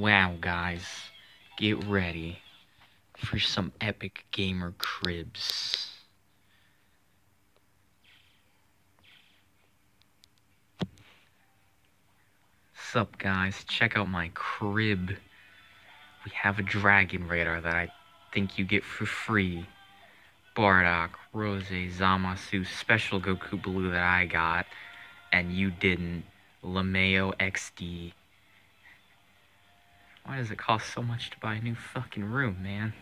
Wow, guys, get ready for some epic gamer cribs. Sup, guys? Check out my crib. We have a Dragon radar that I think you get for free. Bardock, Rose, Zamasu, Special Goku Blue that I got, and you didn't. Lameo XD. Why does it cost so much to buy a new fucking room, man?